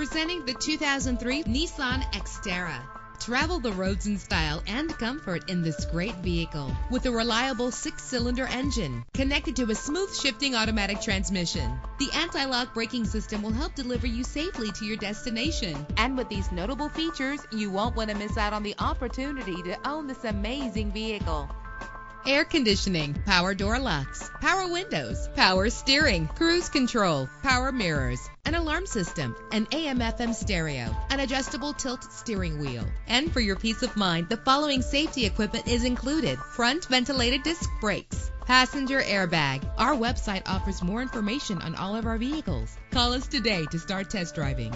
Presenting the 2003 Nissan Xterra. Travel the roads in style and comfort in this great vehicle with a reliable six-cylinder engine connected to a smooth shifting automatic transmission. The anti-lock braking system will help deliver you safely to your destination. And with these notable features, you won't want to miss out on the opportunity to own this amazing vehicle. Air conditioning, power door locks, power windows, power steering, cruise control, power mirrors, an alarm system, an AM FM stereo, an adjustable tilt steering wheel. And for your peace of mind, the following safety equipment is included. Front ventilated disc brakes, passenger airbag. Our website offers more information on all of our vehicles. Call us today to start test driving.